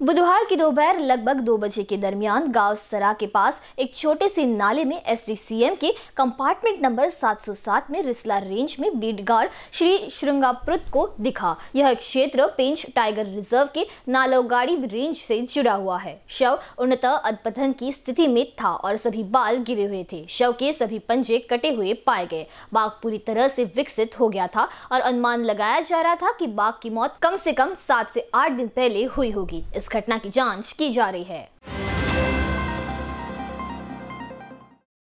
बुधवार की दोपहर लगभग दो बजे के दरमियान गाँव सरा के पास एक छोटे से नाले में एसडीसीएम के कंपार्टमेंट नंबर 707 में रिसला रेंज में बीट गार्ड श्री श्रृंगापुरत को दिखा। यह क्षेत्र पेंच टाइगर रिज़र्व के नालोगाड़ी रेंज से जुड़ा हुआ है। शव उन्नत अधपतन की स्थिति में था और सभी बाल गिरे हुए थे। शव के सभी पंजे कटे हुए पाए गए। बाघ पूरी तरह से विकसित हो गया था और अनुमान लगाया जा रहा था कि बाघ की मौत कम से कम सात से आठ दिन पहले हुई होगी। इस घटना की जाँच की जा रही है।